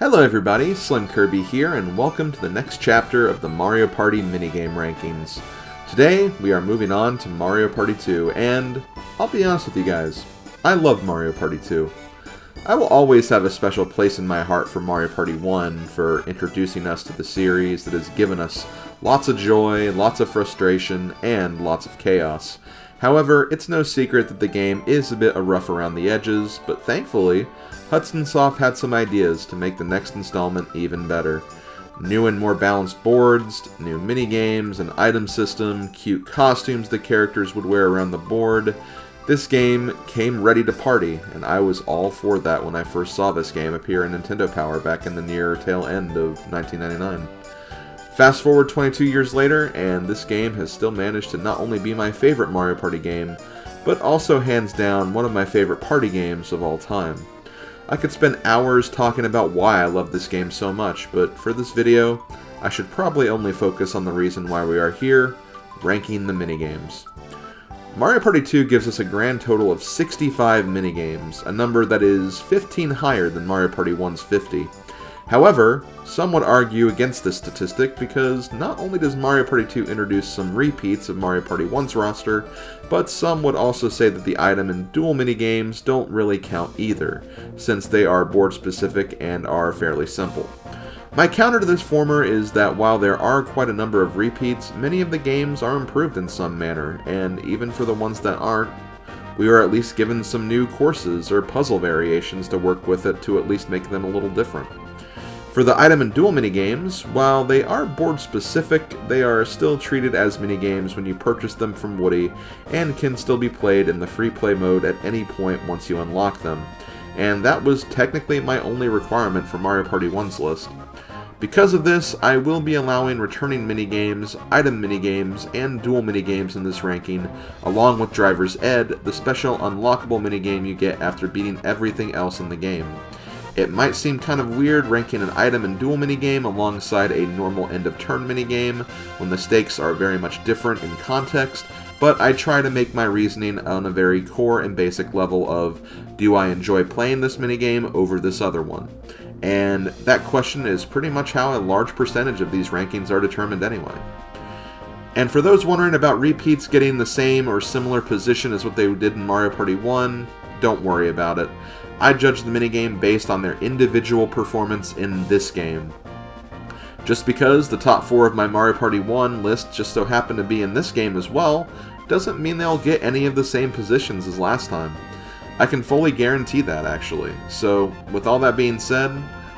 Hello everybody, Slim Kirby here, and welcome to the next chapter of the Mario Party minigame rankings. Today, we are moving on to Mario Party 2, and I'll be honest with you guys, I love Mario Party 2. I will always have a special place in my heart for Mario Party 1 for introducing us to the series that has given us lots of joy, lots of frustration, and lots of chaos. However, it's no secret that the game is a bit rough around the edges, but thankfully, Hudson Soft had some ideas to make the next installment even better. New and more balanced boards, new minigames, an item system, cute costumes the characters would wear around the board. This game came ready to party, and I was all for that when I first saw this game appear in Nintendo Power back in the near tail end of 1999. Fast forward 22 years later, and this game has still managed to not only be my favorite Mario Party game, but also hands down one of my favorite party games of all time. I could spend hours talking about why I love this game so much, but for this video, I should probably only focus on the reason why we are here, ranking the minigames. Mario Party 2 gives us a grand total of 65 minigames, a number that is 15 higher than Mario Party 1's 50. However, some would argue against this statistic because not only does Mario Party 2 introduce some repeats of Mario Party 1's roster, but some would also say that the item and duel minigames don't really count either, since they are board specific and are fairly simple. My counter to this former is that while there are quite a number of repeats, many of the games are improved in some manner, and even for the ones that aren't, we are at least given some new courses or puzzle variations to work with it to at least make them a little different. For the item and duel minigames, while they are board specific, they are still treated as minigames when you purchase them from Woody and can still be played in the free play mode at any point once you unlock them. And that was technically my only requirement for Mario Party 1's list. Because of this, I will be allowing returning minigames, item minigames, and duel minigames in this ranking, along with Driver's Ed, the special unlockable minigame you get after beating everything else in the game. It might seem kind of weird ranking an item and duel minigame alongside a normal end of turn minigame when the stakes are very much different in context, but I try to make my reasoning on a very core and basic level of do I enjoy playing this minigame over this other one? And that question is pretty much how a large percentage of these rankings are determined anyway. And for those wondering about repeats getting the same or similar position as what they did in Mario Party 1, don't worry about it. I judge the minigame based on their individual performance in this game. Just because the top four of my Mario Party 1 list just so happen to be in this game as well, doesn't mean they'll get any of the same positions as last time. I can fully guarantee that, actually. So, with all that being said,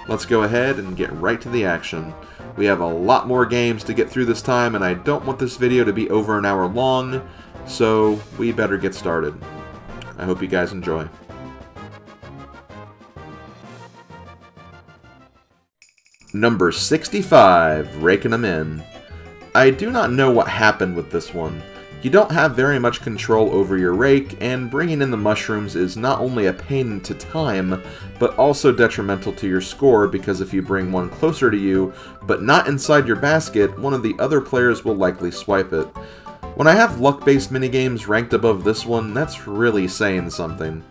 let's go ahead and get right to the action. We have a lot more games to get through this time, and I don't want this video to be over an hour long, so we better get started. I hope you guys enjoy. Number 65, raking them In. I do not know what happened with this one. You don't have very much control over your rake, and bringing in the mushrooms is not only a pain to time, but also detrimental to your score because if you bring one closer to you, but not inside your basket, one of the other players will likely swipe it. When I have luck-based minigames ranked above this one, that's really saying something.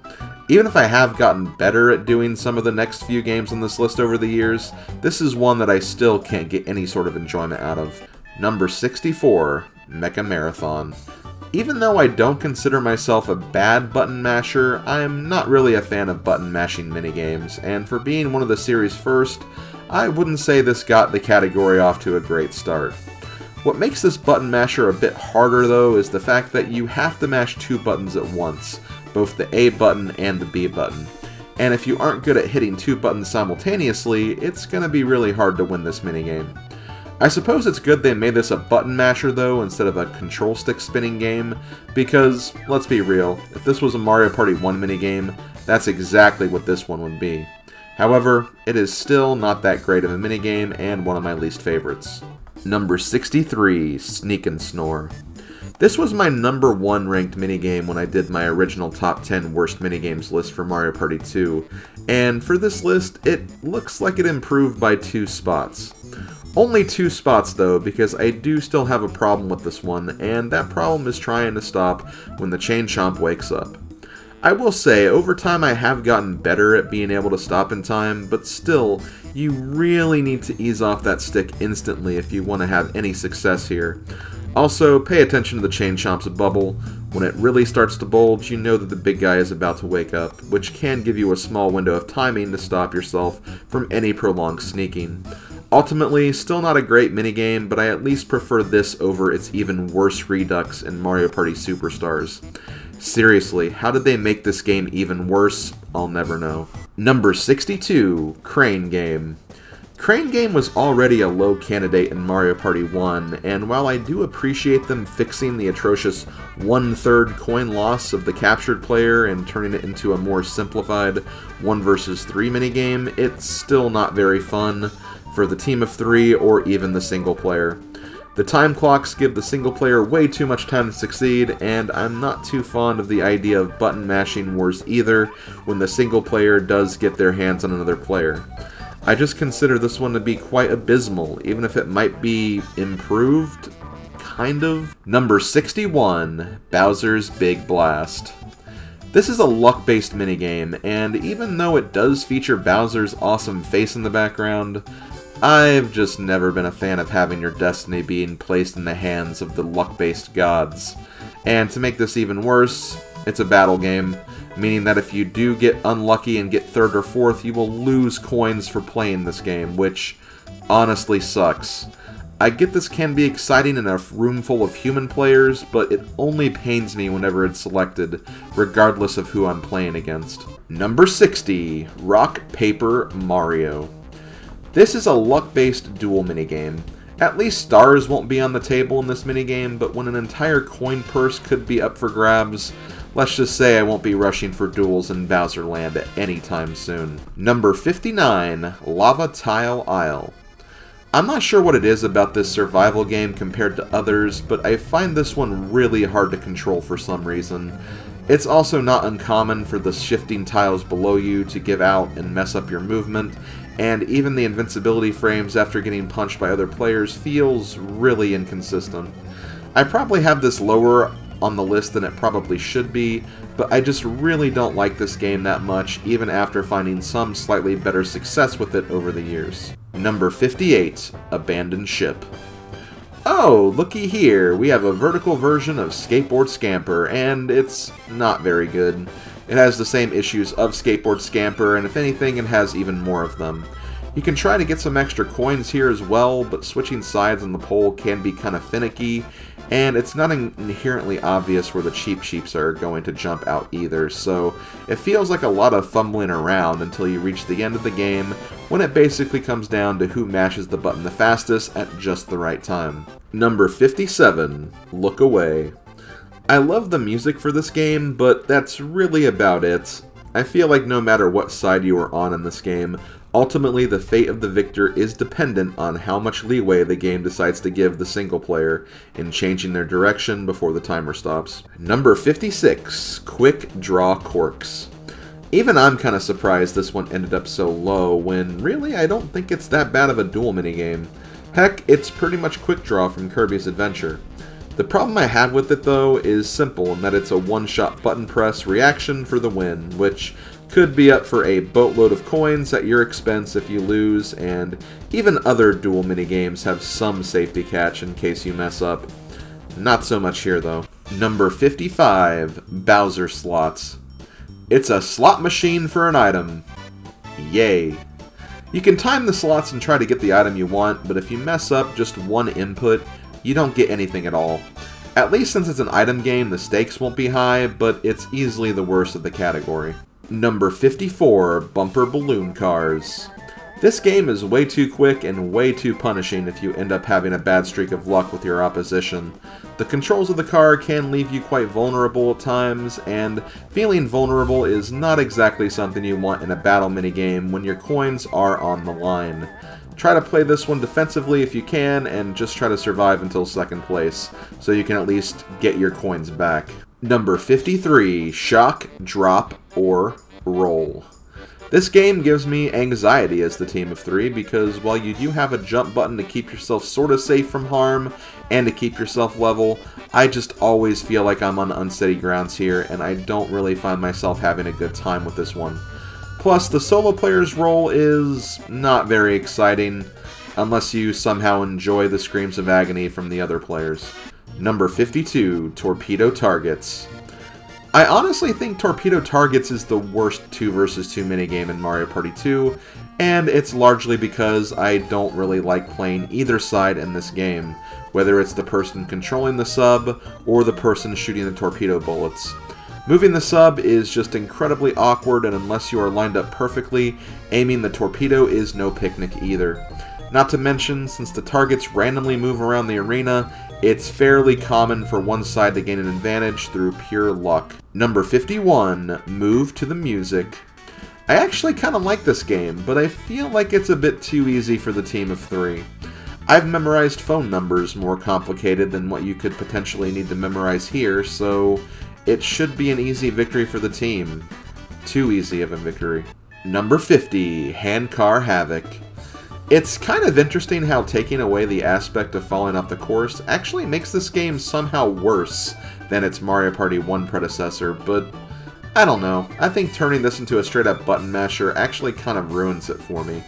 Even if I have gotten better at doing some of the next few games on this list over the years, this is one that I still can't get any sort of enjoyment out of. Number 64, Mecha Marathon. Even though I don't consider myself a bad button masher, I am not really a fan of button mashing minigames, and for being one of the series' first, I wouldn't say this got the category off to a great start. What makes this button masher a bit harder though is the fact that you have to mash two buttons at once, both the A button and the B button. And if you aren't good at hitting two buttons simultaneously, it's going to be really hard to win this minigame. I suppose it's good they made this a button masher though, instead of a control stick spinning game, because, let's be real, if this was a Mario Party 1 minigame, that's exactly what this one would be. However, it is still not that great of a minigame and one of my least favorites. Number 63, Sneak and Snore. This was my number one ranked minigame when I did my original top 10 worst minigames list for Mario Party 2, and for this list, it looks like it improved by two spots. Only two spots though, because I do still have a problem with this one, and that problem is trying to stop when the Chain Chomp wakes up. I will say, over time I have gotten better at being able to stop in time, but still, You really need to ease off that stick instantly if you want to have any success here. Also, pay attention to the Chain Chomp's bubble. When it really starts to bulge, you know that the big guy is about to wake up, which can give you a small window of timing to stop yourself from any prolonged sneaking. Ultimately, still not a great minigame, but I at least prefer this over its even worse redux in Mario Party Superstars. Seriously, how did they make this game even worse? I'll never know. Number 62, Crane Game. Crane Game was already a low candidate in Mario Party 1, and while I do appreciate them fixing the atrocious one-third coin loss of the captured player and turning it into a more simplified 1 versus 3 minigame, it's still not very fun for the team of three or even the single player. The time clocks give the single player way too much time to succeed, and I'm not too fond of the idea of button mashing wars either when the single player does get their hands on another player. I just consider this one to be quite abysmal, even if it might be improved, kind of. Number 61, Bowser's Big Blast. This is a luck-based minigame, and even though it does feature Bowser's awesome face in the background, I've just never been a fan of having your destiny being placed in the hands of the luck-based gods. And to make this even worse, it's a battle game, meaning that if you do get unlucky and get third or fourth, you will lose coins for playing this game, which honestly sucks. I get this can be exciting in a room full of human players, but it only pains me whenever it's selected, regardless of who I'm playing against. Number 60, Rock, Paper, Mario. This is a luck-based duel minigame. At least stars won't be on the table in this minigame, but when an entire coin purse could be up for grabs, let's just say I won't be rushing for duels in Bowser Land at any time soon. Number 59, Lava Tile Isle. I'm not sure what it is about this survival game compared to others, but I find this one really hard to control for some reason. It's also not uncommon for the shifting tiles below you to give out and mess up your movement, and even the invincibility frames after getting punched by other players feels really inconsistent. I probably have this lower on the list than it probably should be, but I just really don't like this game that much, even after finding some slightly better success with it over the years. Number 58, Abandoned Ship. Oh, looky here, we have a vertical version of Skateboard Scamper, and it's not very good. It has the same issues of Skateboard Scamper, and if anything, it has even more of them. You can try to get some extra coins here as well, but switching sides on the pole can be kind of finicky, and it's not inherently obvious where the cheap sheeps are going to jump out either, so it feels like a lot of fumbling around until you reach the end of the game, when it basically comes down to who mashes the button the fastest at just the right time. Number 57, Look Away. I love the music for this game, but that's really about it. I feel like no matter what side you are on in this game, ultimately the fate of the victor is dependent on how much leeway the game decides to give the single player in changing their direction before the timer stops. Number 56, Quick Draw Corks. Even I'm kind of surprised this one ended up so low, when really I don't think it's that bad of a duel minigame. Heck, it's pretty much Quick Draw from Kirby's Adventure. The problem I have with it though is simple in that it's a one-shot button press reaction for the win, which could be up for a boatload of coins at your expense if you lose, and even other duel minigames have some safety catch in case you mess up. Not so much here though. Number 55, Bowser Slots. It's a slot machine for an item. Yay. You can time the slots and try to get the item you want, but if you mess up just one input, you don't get anything at all. At least since it's an item game, the stakes won't be high, but it's easily the worst of the category. Number 54, Bumper Balloon Cars. This game is way too quick and way too punishing if you end up having a bad streak of luck with your opposition. The controls of the car can leave you quite vulnerable at times, and feeling vulnerable is not exactly something you want in a battle minigame when your coins are on the line. Try to play this one defensively if you can, and just try to survive until second place, so you can at least get your coins back. Number 53, Shock, Drop, or Roll. This game gives me anxiety as the team of three because while you do have a jump button to keep yourself sort of safe from harm and to keep yourself level, I just always feel like I'm on unsteady grounds here and I don't really find myself having a good time with this one. Plus, the solo player's role is not very exciting, unless you somehow enjoy the screams of agony from the other players. Number 52, Torpedo Targets. I honestly think Torpedo Targets is the worst 2 versus 2 minigame in Mario Party 2, and it's largely because I don't really like playing either side in this game, whether it's the person controlling the sub or the person shooting the torpedo bullets. Moving the sub is just incredibly awkward, and unless you are lined up perfectly, aiming the torpedo is no picnic either. Not to mention, since the targets randomly move around the arena, it's fairly common for one side to gain an advantage through pure luck. Number 51, Move to the Music. I actually kind of like this game, but I feel like it's a bit too easy for the team of three. I've memorized phone numbers more complicated than what you could potentially need to memorize here, so it should be an easy victory for the team. Too easy of a victory. Number 50, Handcar Havoc. It's kind of interesting how taking away the aspect of falling off the course actually makes this game somehow worse than its Mario Party 1 predecessor, but I don't know. I think turning this into a straight-up button masher actually kind of ruins it for me.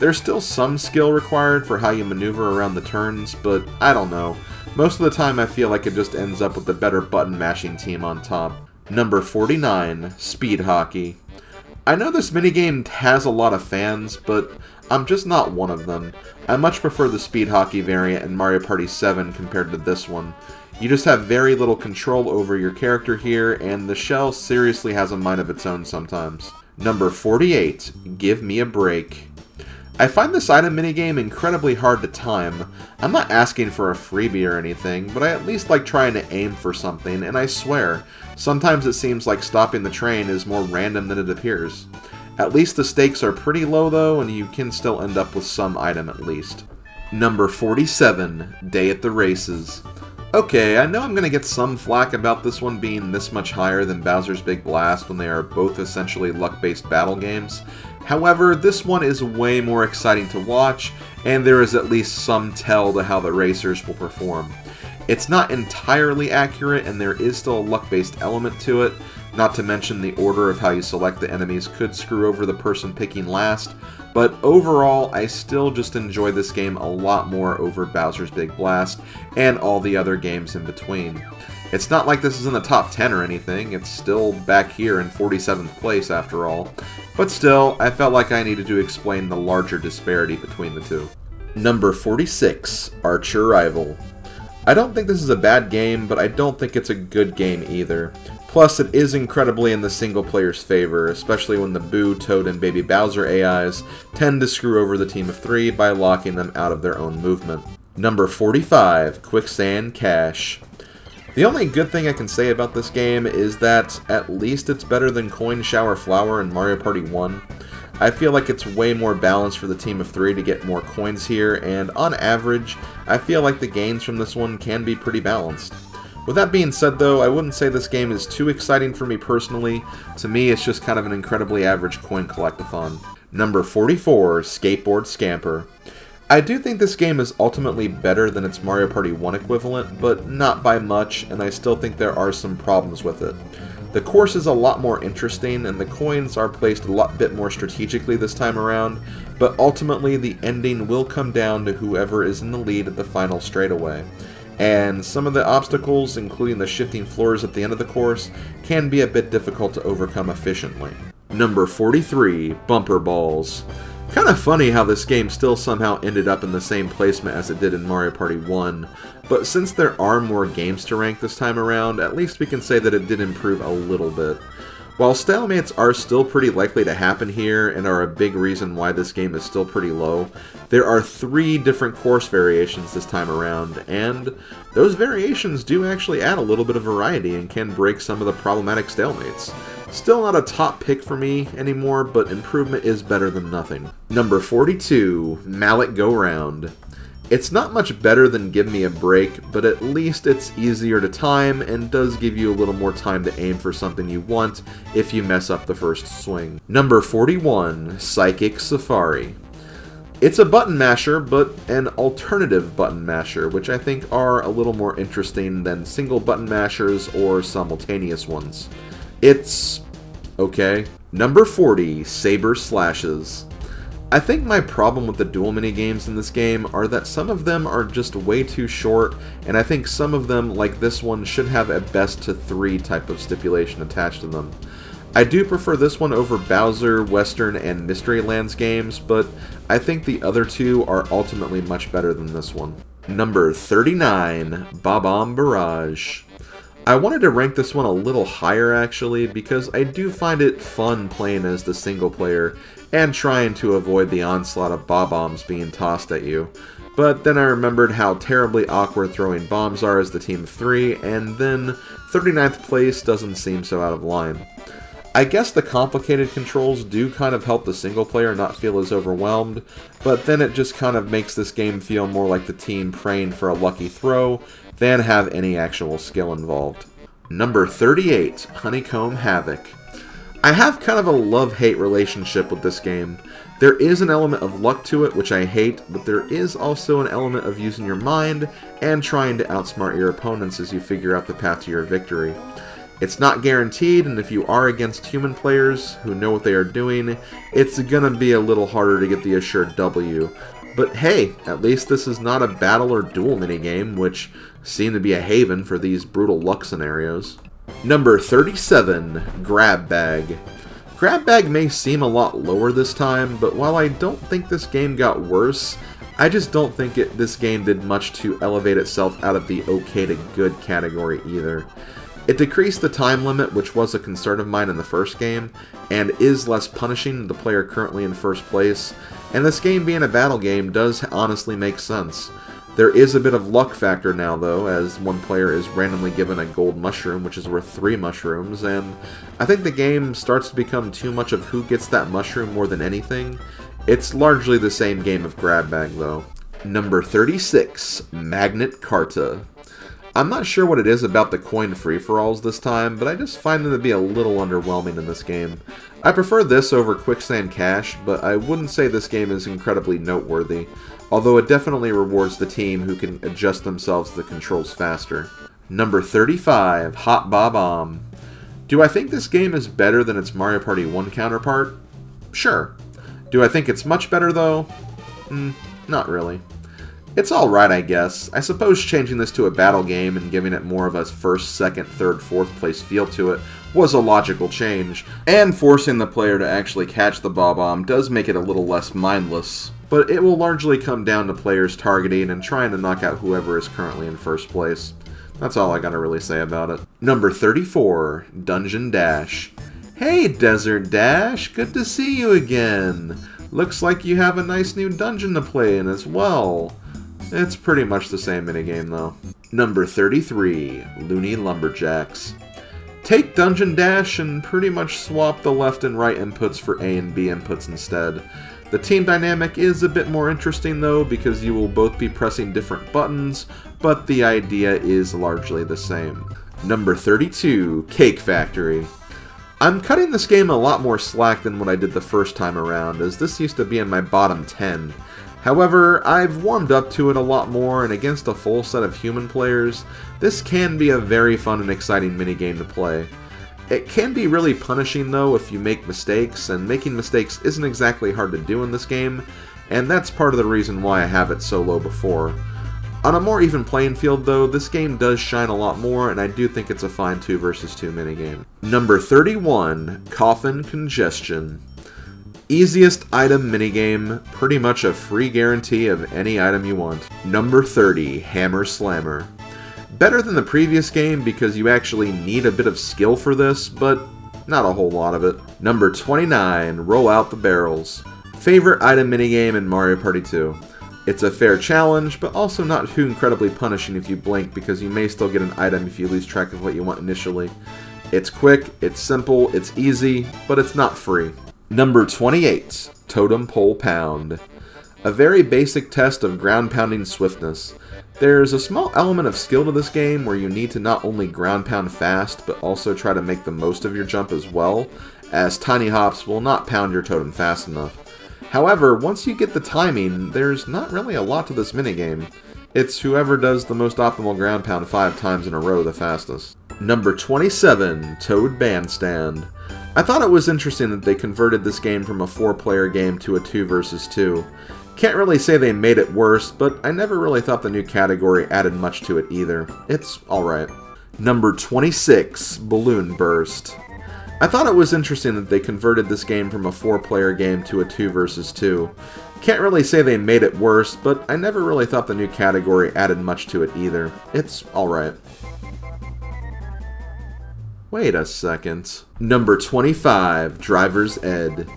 There's still some skill required for how you maneuver around the turns, but I don't know. Most of the time I feel like it just ends up with the better button mashing team on top. Number 49, Speed Hockey. I know this minigame has a lot of fans, but I'm just not one of them. I much prefer the Speed Hockey variant in Mario Party 7 compared to this one. You just have very little control over your character here, and the shell seriously has a mind of its own sometimes. Number 48, Give Me a Break. I find this item minigame incredibly hard to time. I'm not asking for a freebie or anything, but I at least like trying to aim for something, and I swear, sometimes it seems like stopping the train is more random than it appears. At least the stakes are pretty low though, and you can still end up with some item at least. Number 47, Day at the Races. Okay, I know I'm going to get some flack about this one being this much higher than Bowser's Big Blast when they are both essentially luck-based battle games. However, this one is way more exciting to watch, and there is at least some tell to how the racers will perform. It's not entirely accurate, and there is still a luck-based element to it, not to mention the order of how you select the enemies could screw over the person picking last, but overall, I still just enjoy this game a lot more over Bowser's Big Blast and all the other games in between. It's not like this is in the top 10 or anything, it's still back here in 47th place after all, but still, I felt like I needed to explain the larger disparity between the two. Number 46, Archer-ival. I don't think this is a bad game, but I don't think it's a good game either. Plus, it is incredibly in the single player's favor, especially when the Boo, Toad, and Baby Bowser AIs tend to screw over the team of three by locking them out of their own movement. Number 45, Quicksand Cache. The only good thing I can say about this game is that at least it's better than Coin Shower Flower in Mario Party 1. I feel like it's way more balanced for the team of three to get more coins here, and on average, I feel like the gains from this one can be pretty balanced. With that being said, though, I wouldn't say this game is too exciting for me personally. To me, it's just kind of an incredibly average coin collectathon. Number 44, Skateboard Scamper. I do think this game is ultimately better than its Mario Party 1 equivalent, but not by much, and I still think there are some problems with it. The course is a lot more interesting, and the coins are placed a lot bit more strategically this time around, but ultimately the ending will come down to whoever is in the lead at the final straightaway and some of the obstacles, including the shifting floors at the end of the course, can be a bit difficult to overcome efficiently. Number 43, Bumper Balls. Kind of funny how this game still somehow ended up in the same placement as it did in Mario Party 1, but since there are more games to rank this time around, at least we can say that it did improve a little bit. While stalemates are still pretty likely to happen here and are a big reason why this game is still pretty low, there are three different course variations this time around, and those variations do actually add a little bit of variety and can break some of the problematic stalemates. Still not a top pick for me anymore, but improvement is better than nothing. Number 42, Mallet Go Round. It's not much better than Give Me a Break, but at least it's easier to time and does give you a little more time to aim for something you want if you mess up the first swing. Number 41, Psychic Safari. It's a button masher, but an alternative button masher, which I think are a little more interesting than single button mashers or simultaneous ones. It's okay. Number 40, Saber Slashes. I think my problem with the duel mini games in this game are that some of them are just way too short, and I think some of them, like this one, should have a best to three type of stipulation attached to them. I do prefer this one over Bowser, Western, and Mystery Lands games, but I think the other two are ultimately much better than this one. Number 39, Bob-omb Barrage. I wanted to rank this one a little higher actually, because I do find it fun playing as the single player, and trying to avoid the onslaught of bob-ombs being tossed at you. But then I remembered how terribly awkward throwing bombs are as the team of three, and then 39th place doesn't seem so out of line. I guess the complicated controls do kind of help the single player not feel as overwhelmed, but then it just kind of makes this game feel more like the team praying for a lucky throw than have any actual skill involved. Number 38, Honeycomb Havoc. I have kind of a love-hate relationship with this game. There is an element of luck to it, which I hate, but there is also an element of using your mind and trying to outsmart your opponents as you figure out the path to your victory. It's not guaranteed, and if you are against human players who know what they are doing, it's gonna be a little harder to get the assured W. But hey, at least this is not a battle or duel minigame, which seem to be a haven for these brutal luck scenarios. Number 37, Grab Bag. Grab Bag may seem a lot lower this time, but while I don't think this game got worse, I just don't think it, this game did much to elevate itself out of the okay to good category either. It decreased the time limit, which was a concern of mine in the first game, and is less punishing the player currently in first place, and this game being a battle game does honestly make sense. There is a bit of luck factor now, though, as one player is randomly given a gold mushroom, which is worth three mushrooms, and I think the game starts to become too much of who gets that mushroom more than anything. It's largely the same game of grab bag, though. Number 36, Magnet Carta. I'm not sure what it is about the coin free-for-alls this time, but I just find them to be a little underwhelming in this game. I prefer this over Quicksand Cache, but I wouldn't say this game is incredibly noteworthy although it definitely rewards the team who can adjust themselves to the controls faster. Number 35, Hot Bob-omb. Do I think this game is better than its Mario Party 1 counterpart? Sure. Do I think it's much better, though? Mm, not really. It's alright, I guess. I suppose changing this to a battle game and giving it more of a first, second, third, fourth place feel to it was a logical change, and forcing the player to actually catch the Bob-omb does make it a little less mindless but it will largely come down to players targeting and trying to knock out whoever is currently in first place. That's all I gotta really say about it. Number 34, Dungeon Dash. Hey, Desert Dash, good to see you again. Looks like you have a nice new dungeon to play in as well. It's pretty much the same minigame though. Number 33, Looney Lumberjacks. Take Dungeon Dash and pretty much swap the left and right inputs for A and B inputs instead. The team dynamic is a bit more interesting though because you will both be pressing different buttons, but the idea is largely the same. Number 32, Cake Factory. I'm cutting this game a lot more slack than what I did the first time around, as this used to be in my bottom 10. However, I've warmed up to it a lot more, and against a full set of human players, this can be a very fun and exciting minigame to play. It can be really punishing though if you make mistakes, and making mistakes isn't exactly hard to do in this game, and that's part of the reason why I have it so low before. On a more even playing field though, this game does shine a lot more, and I do think it's a fine 2 versus 2 minigame. Number 31, Coffin Congestion. Easiest item minigame, pretty much a free guarantee of any item you want. Number 30, Hammer Slammer. Better than the previous game because you actually need a bit of skill for this, but not a whole lot of it. Number 29, Roll Out the Barrels. Favorite item minigame in Mario Party 2. It's a fair challenge, but also not too incredibly punishing if you blink because you may still get an item if you lose track of what you want initially. It's quick, it's simple, it's easy, but it's not free. Number 28, Totem Pole Pound. A very basic test of ground pounding swiftness. There's a small element of skill to this game where you need to not only ground pound fast, but also try to make the most of your jump as well, as tiny hops will not pound your totem fast enough. However, once you get the timing, there's not really a lot to this minigame. It's whoever does the most optimal ground pound five times in a row the fastest. Number 27, Toad Bandstand. I thought it was interesting that they converted this game from a four player game to a 2 versus 2. Can't really say they made it worse, but I never really thought the new category added much to it either. It's alright. Number 26, Balloon Burst. I thought it was interesting that they converted this game from a four player game to a 2 versus 2. Can't really say they made it worse, but I never really thought the new category added much to it either. It's alright. Wait a second. Number 25, Driver's Ed.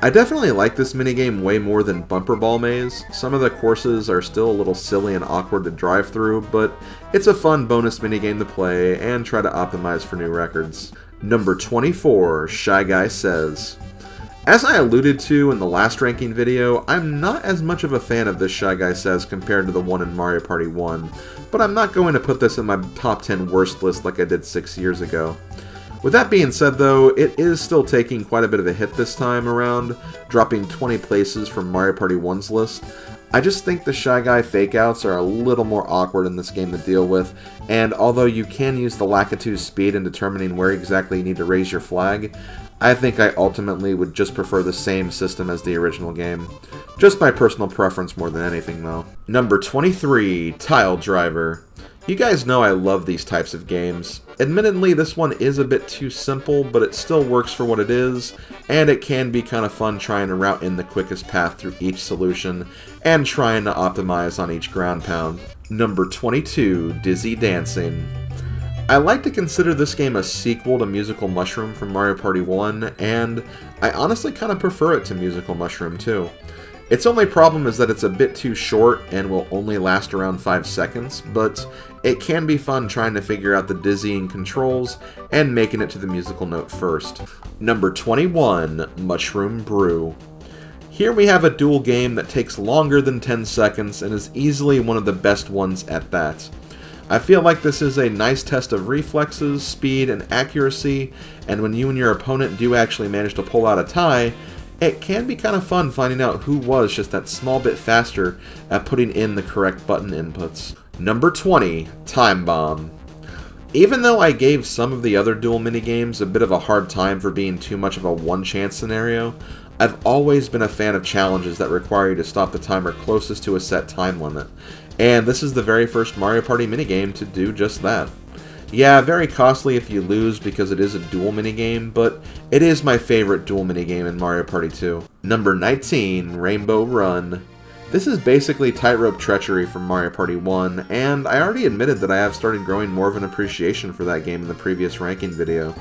I definitely like this minigame way more than Bumper Ball Maze. Some of the courses are still a little silly and awkward to drive through, but it's a fun bonus minigame to play and try to optimize for new records. Number 24, Shy Guy Says. As I alluded to in the last ranking video, I'm not as much of a fan of this Shy Guy Says compared to the one in Mario Party 1, but I'm not going to put this in my top 10 worst list like I did 6 years ago. With that being said though, it is still taking quite a bit of a hit this time around, dropping 20 places from Mario Party 1's list. I just think the Shy Guy fakeouts are a little more awkward in this game to deal with, and although you can use the Lakitu's speed in determining where exactly you need to raise your flag, I think I ultimately would just prefer the same system as the original game. Just my personal preference more than anything though. Number 23, Tile Driver. You guys know I love these types of games. Admittedly, this one is a bit too simple, but it still works for what it is, and it can be kind of fun trying to route in the quickest path through each solution, and trying to optimize on each ground pound. Number 22, Dizzy Dancing. I like to consider this game a sequel to Musical Mushroom from Mario Party 1, and I honestly kind of prefer it to Musical Mushroom too. Its only problem is that it's a bit too short and will only last around 5 seconds, but it can be fun trying to figure out the dizzying controls and making it to the musical note first. Number 21, Mushroom Brew. Here we have a duel game that takes longer than 10 seconds and is easily one of the best ones at that. I feel like this is a nice test of reflexes, speed, and accuracy, and when you and your opponent do actually manage to pull out a tie, it can be kind of fun finding out who was just that small bit faster at putting in the correct button inputs. Number 20, Time Bomb. Even though I gave some of the other duel minigames a bit of a hard time for being too much of a one-chance scenario, I've always been a fan of challenges that require you to stop the timer closest to a set time limit, and this is the very first Mario Party minigame to do just that. Yeah, very costly if you lose because it is a duel minigame, but it is my favorite duel minigame in Mario Party 2. Number 19, Rainbow Run. This is basically Tightrope Treachery from Mario Party 1, and I already admitted that I have started growing more of an appreciation for that game in the previous ranking video.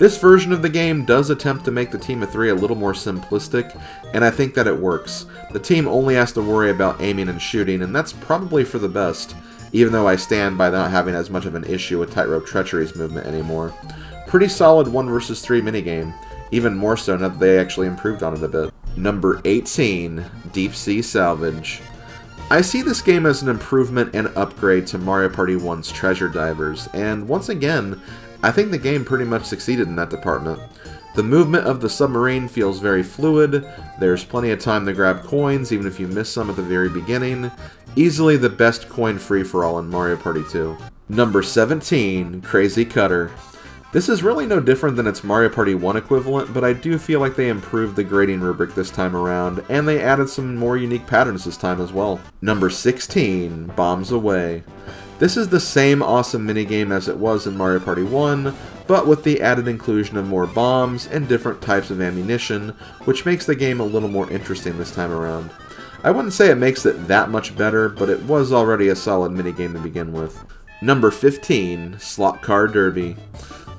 This version of the game does attempt to make the team of three a little more simplistic, and I think that it works. The team only has to worry about aiming and shooting, and that's probably for the best even though I stand by not having as much of an issue with Tightrope Treachery's movement anymore. Pretty solid 1 versus 3 minigame, even more so now that they actually improved on it a bit. Number 18, Deep Sea Salvage. I see this game as an improvement and upgrade to Mario Party 1's Treasure Divers, and once again, I think the game pretty much succeeded in that department. The movement of the submarine feels very fluid, there's plenty of time to grab coins even if you miss some at the very beginning. Easily the best coin free-for-all in Mario Party 2. Number 17, Crazy Cutter. This is really no different than its Mario Party 1 equivalent, but I do feel like they improved the grading rubric this time around, and they added some more unique patterns this time as well. Number 16, Bombs Away. This is the same awesome minigame as it was in Mario Party 1, but with the added inclusion of more bombs and different types of ammunition, which makes the game a little more interesting this time around. I wouldn't say it makes it that much better, but it was already a solid minigame to begin with. Number 15, Slot Car Derby.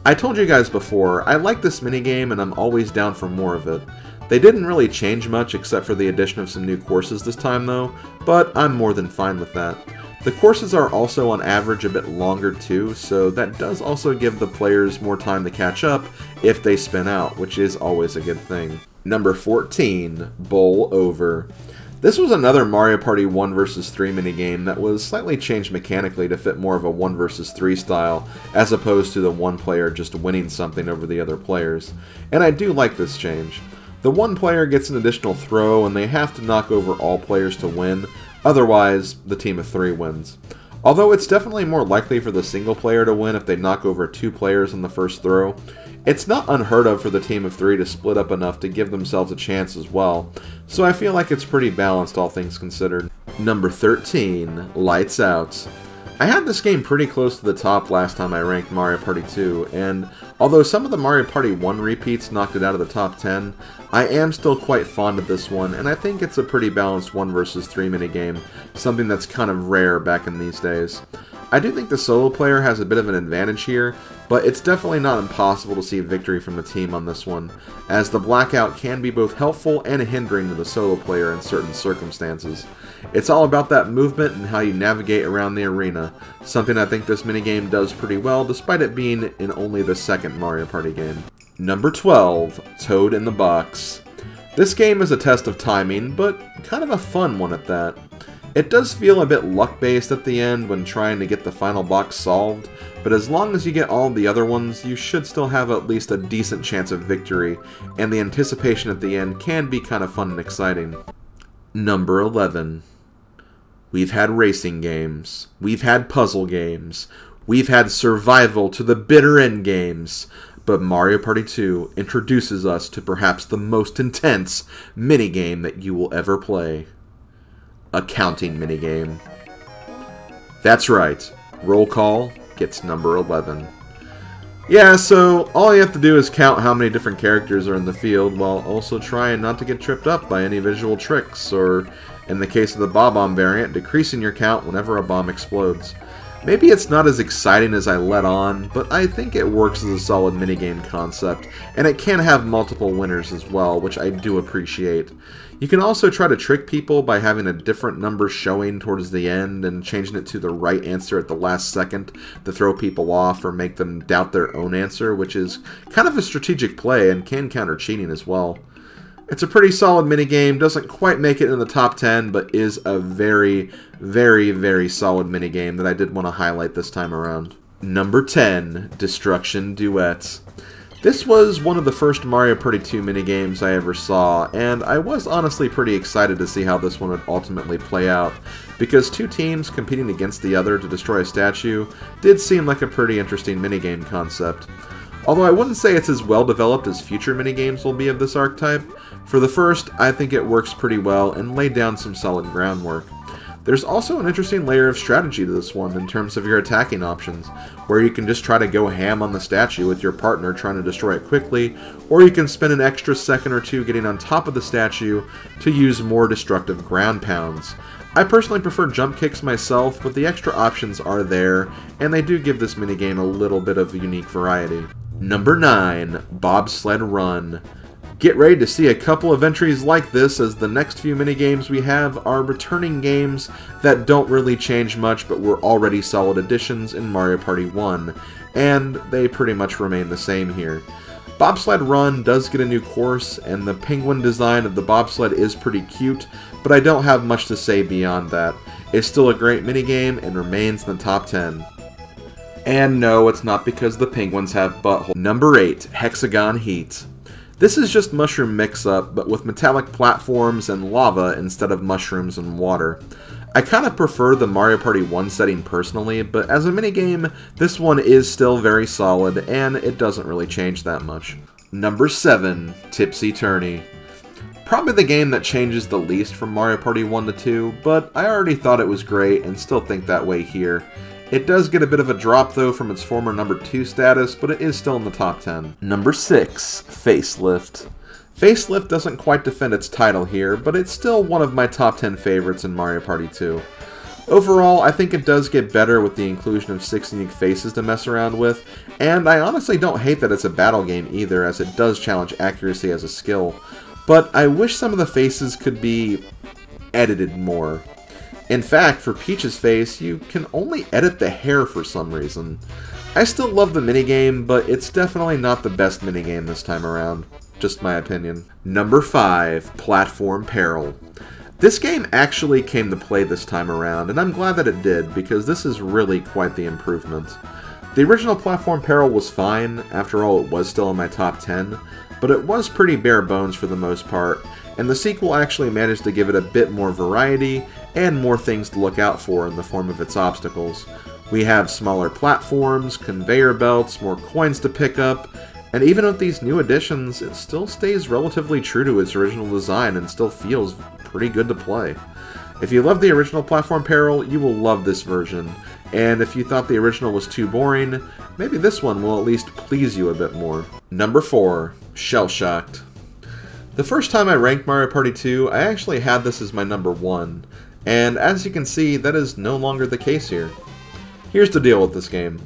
I told you guys before, I like this minigame and I'm always down for more of it. They didn't really change much except for the addition of some new courses this time though, but I'm more than fine with that. The courses are also on average a bit longer too, so that does also give the players more time to catch up if they spin out, which is always a good thing. Number 14, Bowl Over. This was another Mario Party 1 vs 3 minigame that was slightly changed mechanically to fit more of a 1 vs 3 style, as opposed to the one player just winning something over the other players. And I do like this change. The one player gets an additional throw and they have to knock over all players to win, Otherwise, the team of three wins. Although it's definitely more likely for the single player to win if they knock over two players on the first throw, it's not unheard of for the team of three to split up enough to give themselves a chance as well, so I feel like it's pretty balanced all things considered. Number 13, Lights Out. I had this game pretty close to the top last time I ranked Mario Party 2, and although some of the Mario Party 1 repeats knocked it out of the top 10, I am still quite fond of this one, and I think it's a pretty balanced 1 versus 3 minigame, something that's kind of rare back in these days. I do think the solo player has a bit of an advantage here, but it's definitely not impossible to see victory from the team on this one, as the blackout can be both helpful and hindering to the solo player in certain circumstances. It's all about that movement and how you navigate around the arena, something I think this minigame does pretty well despite it being in only the second Mario Party game. Number 12, Toad in the Box. This game is a test of timing, but kind of a fun one at that. It does feel a bit luck-based at the end when trying to get the final box solved, but as long as you get all the other ones, you should still have at least a decent chance of victory, and the anticipation at the end can be kind of fun and exciting. Number 11. We've had racing games. We've had puzzle games. We've had survival to the bitter end games. But Mario Party 2 introduces us to perhaps the most intense minigame that you will ever play a counting minigame. That's right, roll call gets number 11. Yeah, so all you have to do is count how many different characters are in the field while also trying not to get tripped up by any visual tricks, or in the case of the Bob-omb variant, decreasing your count whenever a bomb explodes. Maybe it's not as exciting as I let on, but I think it works as a solid minigame concept, and it can have multiple winners as well, which I do appreciate. You can also try to trick people by having a different number showing towards the end and changing it to the right answer at the last second to throw people off or make them doubt their own answer, which is kind of a strategic play and can counter cheating as well. It's a pretty solid minigame, doesn't quite make it in the top 10, but is a very, very, very solid minigame that I did want to highlight this time around. Number 10, Destruction Duets. This was one of the first Mario Party 2 minigames I ever saw, and I was honestly pretty excited to see how this one would ultimately play out, because two teams competing against the other to destroy a statue did seem like a pretty interesting minigame concept. Although I wouldn't say it's as well developed as future minigames will be of this archetype, for the first, I think it works pretty well and laid down some solid groundwork. There's also an interesting layer of strategy to this one in terms of your attacking options, where you can just try to go ham on the statue with your partner trying to destroy it quickly, or you can spend an extra second or two getting on top of the statue to use more destructive ground pounds. I personally prefer jump kicks myself, but the extra options are there, and they do give this minigame a little bit of unique variety. Number 9, Bobsled Run. Get ready to see a couple of entries like this as the next few minigames we have are returning games that don't really change much but were already solid additions in Mario Party 1, and they pretty much remain the same here. Bobsled Run does get a new course, and the penguin design of the bobsled is pretty cute, but I don't have much to say beyond that. It's still a great minigame and remains in the top 10. And no, it's not because the penguins have butthole. Number 8, Hexagon Heat. This is just Mushroom Mix-Up, but with metallic platforms and lava instead of mushrooms and water. I kind of prefer the Mario Party 1 setting personally, but as a minigame, this one is still very solid, and it doesn't really change that much. Number 7, Tipsy Tourney. Probably the game that changes the least from Mario Party 1 to 2, but I already thought it was great and still think that way here. It does get a bit of a drop though from its former number 2 status, but it is still in the top 10. Number 6, Facelift. Facelift doesn't quite defend its title here, but it's still one of my top 10 favorites in Mario Party 2. Overall, I think it does get better with the inclusion of six unique faces to mess around with, and I honestly don't hate that it's a battle game either, as it does challenge accuracy as a skill. But I wish some of the faces could be edited more. In fact, for Peach's face, you can only edit the hair for some reason. I still love the minigame, but it's definitely not the best minigame this time around. Just my opinion. Number 5, Platform Peril. This game actually came to play this time around, and I'm glad that it did, because this is really quite the improvement. The original Platform Peril was fine, after all it was still in my top 10, but it was pretty bare bones for the most part, and the sequel actually managed to give it a bit more variety and more things to look out for in the form of its obstacles. We have smaller platforms, conveyor belts, more coins to pick up, and even with these new additions, it still stays relatively true to its original design and still feels pretty good to play. If you love the original Platform Peril, you will love this version, and if you thought the original was too boring, maybe this one will at least please you a bit more. Number 4. Shell Shocked. The first time I ranked Mario Party 2, I actually had this as my number 1, and as you can see, that is no longer the case here. Here's the deal with this game.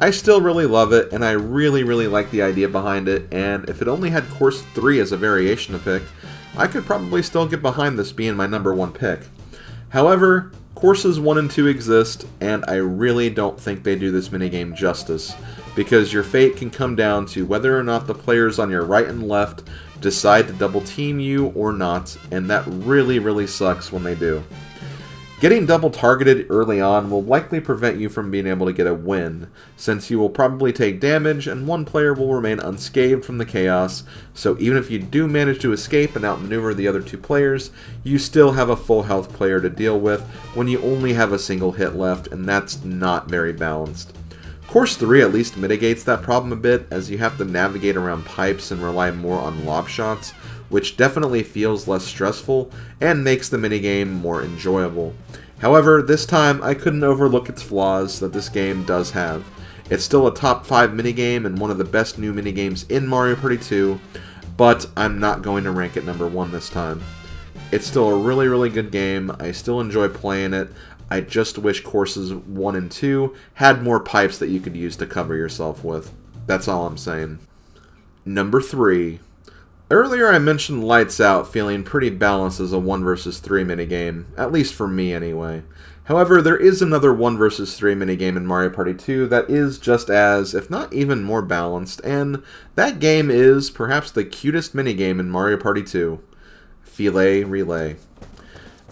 I still really love it, and I really, really like the idea behind it, and if it only had Course 3 as a variation to pick, I could probably still get behind this being my number one pick. However, Courses 1 and 2 exist, and I really don't think they do this minigame justice, because your fate can come down to whether or not the players on your right and left decide to double team you or not, and that really, really sucks when they do. Getting double targeted early on will likely prevent you from being able to get a win, since you will probably take damage and one player will remain unscathed from the chaos, so even if you do manage to escape and outmaneuver the other two players, you still have a full health player to deal with when you only have a single hit left, and that's not very balanced. Course 3 at least mitigates that problem a bit, as you have to navigate around pipes and rely more on lob shots, which definitely feels less stressful and makes the minigame more enjoyable. However, this time I couldn't overlook its flaws that this game does have. It's still a top 5 minigame and one of the best new minigames in Mario Party 2, but I'm not going to rank it number 1 this time. It's still a really, really good game. I still enjoy playing it. I just wish courses 1 and 2 had more pipes that you could use to cover yourself with. That's all I'm saying. Number 3. Earlier I mentioned Lights Out feeling pretty balanced as a 1 versus 3 minigame, at least for me anyway. However, there is another 1 versus 3 minigame in Mario Party 2 that is just as, if not even more balanced, and that game is perhaps the cutest minigame in Mario Party 2. Filet Relay.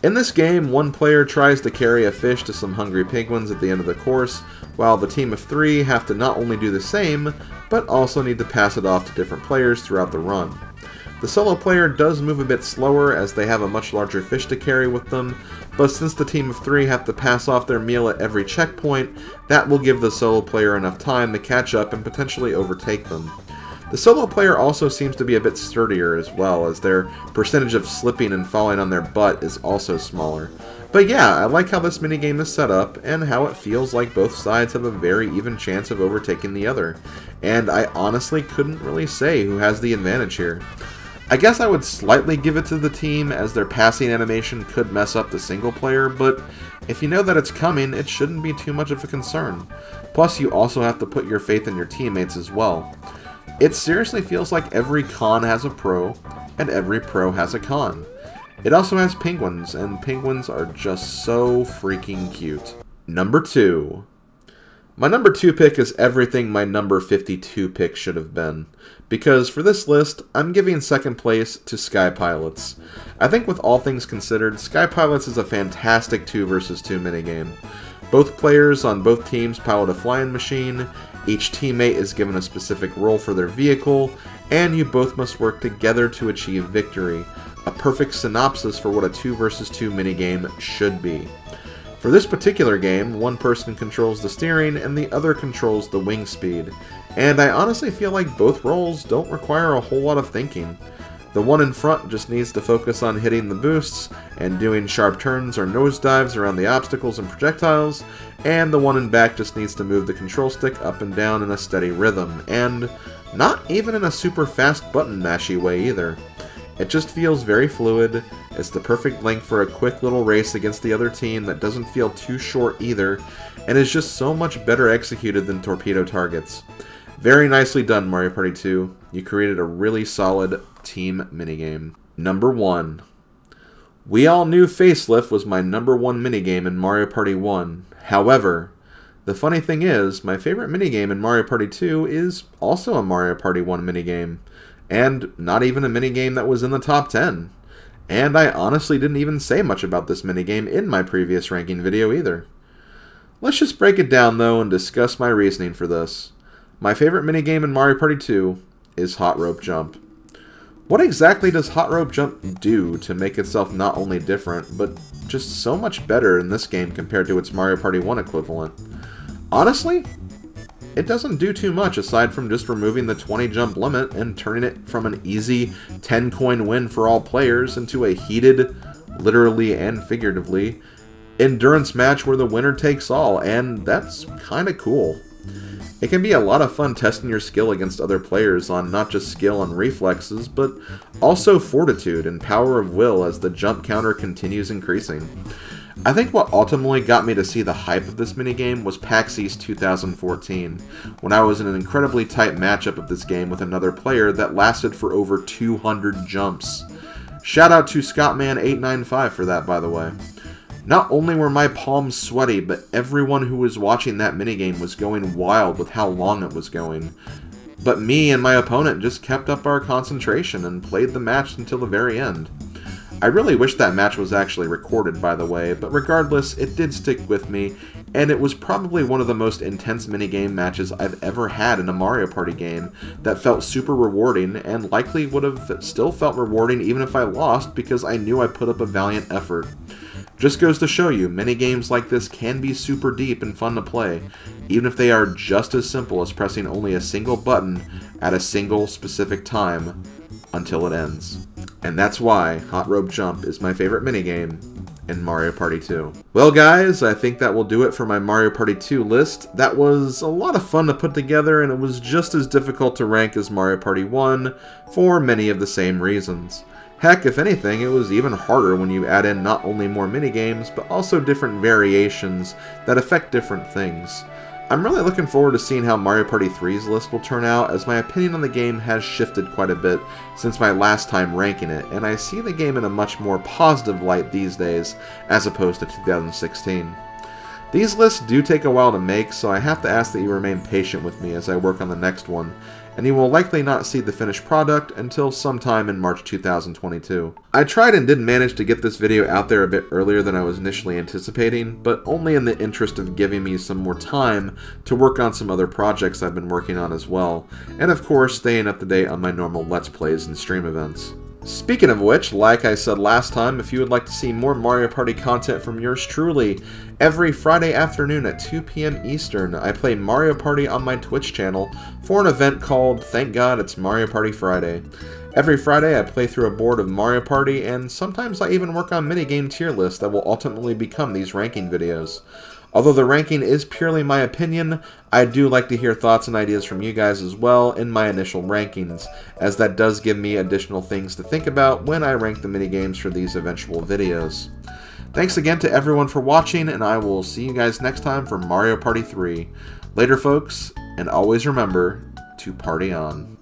In this game, one player tries to carry a fish to some hungry penguins at the end of the course, while the team of three have to not only do the same, but also need to pass it off to different players throughout the run. The solo player does move a bit slower as they have a much larger fish to carry with them, but since the team of three have to pass off their meal at every checkpoint, that will give the solo player enough time to catch up and potentially overtake them. The solo player also seems to be a bit sturdier as well, as their percentage of slipping and falling on their butt is also smaller. But yeah, I like how this minigame is set up, and how it feels like both sides have a very even chance of overtaking the other. And I honestly couldn't really say who has the advantage here. I guess I would slightly give it to the team, as their passing animation could mess up the single player, but if you know that it's coming, it shouldn't be too much of a concern. Plus, you also have to put your faith in your teammates as well. It seriously feels like every con has a pro, and every pro has a con. It also has penguins, and penguins are just so freaking cute. Number 2. My number 2 pick is everything my number 52 pick should have been because for this list, I'm giving second place to Sky Pilots. I think with all things considered, Sky Pilots is a fantastic 2 versus 2 minigame. Both players on both teams pilot a flying machine, each teammate is given a specific role for their vehicle, and you both must work together to achieve victory. A perfect synopsis for what a 2 versus 2 minigame should be. For this particular game, one person controls the steering and the other controls the wing speed, and I honestly feel like both roles don't require a whole lot of thinking. The one in front just needs to focus on hitting the boosts and doing sharp turns or nosedives around the obstacles and projectiles, and the one in back just needs to move the control stick up and down in a steady rhythm, and not even in a super fast button mashy way either. It just feels very fluid, it's the perfect length for a quick little race against the other team that doesn't feel too short either, and is just so much better executed than Torpedo Targets. Very nicely done, Mario Party 2. You created a really solid team minigame. Number 1. We all knew Facelift was my number one minigame in Mario Party 1. However, the funny thing is, my favorite minigame in Mario Party 2 is also a Mario Party 1 minigame and not even a minigame that was in the top 10. And I honestly didn't even say much about this minigame in my previous ranking video either. Let's just break it down though and discuss my reasoning for this. My favorite minigame in Mario Party 2 is Hot Rope Jump. What exactly does Hot Rope Jump do to make itself not only different, but just so much better in this game compared to its Mario Party 1 equivalent? Honestly, it doesn't do too much aside from just removing the 20 jump limit and turning it from an easy 10 coin win for all players into a heated, literally and figuratively, endurance match where the winner takes all, and that's kinda cool. It can be a lot of fun testing your skill against other players on not just skill and reflexes, but also fortitude and power of will as the jump counter continues increasing. I think what ultimately got me to see the hype of this minigame was PAX East 2014, when I was in an incredibly tight matchup of this game with another player that lasted for over 200 jumps. Shout out to Scottman895 for that, by the way. Not only were my palms sweaty, but everyone who was watching that minigame was going wild with how long it was going. But me and my opponent just kept up our concentration and played the match until the very end. I really wish that match was actually recorded, by the way, but regardless, it did stick with me, and it was probably one of the most intense minigame matches I've ever had in a Mario Party game that felt super rewarding, and likely would have still felt rewarding even if I lost because I knew I put up a valiant effort. Just goes to show you, many games like this can be super deep and fun to play, even if they are just as simple as pressing only a single button at a single specific time until it ends. And that's why Hot Rope Jump is my favorite minigame in Mario Party 2. Well guys, I think that will do it for my Mario Party 2 list. That was a lot of fun to put together and it was just as difficult to rank as Mario Party 1 for many of the same reasons. Heck, if anything, it was even harder when you add in not only more minigames, but also different variations that affect different things. I'm really looking forward to seeing how Mario Party 3's list will turn out, as my opinion on the game has shifted quite a bit since my last time ranking it, and I see the game in a much more positive light these days, as opposed to 2016. These lists do take a while to make, so I have to ask that you remain patient with me as I work on the next one, and you will likely not see the finished product until sometime in March 2022. I tried and did manage to get this video out there a bit earlier than I was initially anticipating, but only in the interest of giving me some more time to work on some other projects I've been working on as well, and of course staying up to date on my normal Let's Plays and stream events. Speaking of which, like I said last time, if you would like to see more Mario Party content from yours truly, every Friday afternoon at 2 p.m. Eastern, I play Mario Party on my Twitch channel for an event called Thank God It's Mario Party Friday. Every Friday, I play through a board of Mario Party, and sometimes I even work on minigame tier lists that will ultimately become these ranking videos. Although the ranking is purely my opinion, I do like to hear thoughts and ideas from you guys as well in my initial rankings, as that does give me additional things to think about when I rank the minigames for these eventual videos. Thanks again to everyone for watching, and I will see you guys next time for Mario Party 3. Later, folks, and always remember to party on.